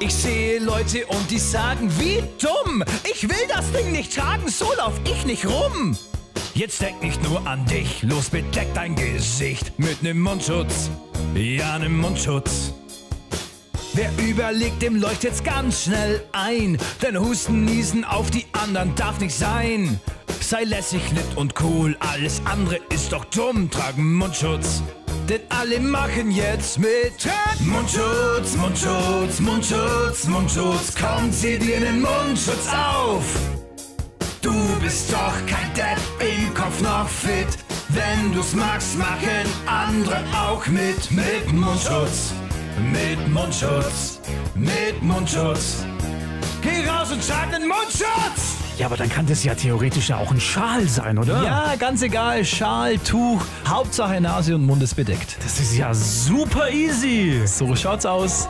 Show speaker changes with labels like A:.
A: Ich sehe Leute und die sagen, wie dumm. Ich will das Ding nicht tragen, so lauf ich nicht rum. Jetzt denk nicht nur an dich, los bedeck dein Gesicht mit nem Mundschutz. Ja, nem Mundschutz. Wer überlegt, dem leuchtet's ganz schnell ein. Denn Husten, Niesen auf die anderen darf nicht sein. Sei lässig, lit und cool, alles andere ist doch dumm. Tragen Mundschutz, denn alle machen jetzt mit. Mundschutz, Mundschutz, Mundschutz, Mundschutz. Komm, zieh dir den Mundschutz auf. Du bist doch kein Depp, im Kopf noch fit. Wenn du's magst, machen andere auch mit. Mit Mundschutz, mit Mundschutz, mit Mundschutz. Geh raus und trag den Mundschutz!
B: Ja, aber dann kann das ja theoretisch ja auch ein Schal sein, oder?
A: Ja, ganz egal, Schal, Tuch, Hauptsache Nase und Mund ist bedeckt.
B: Das ist ja super easy.
A: So schaut's aus.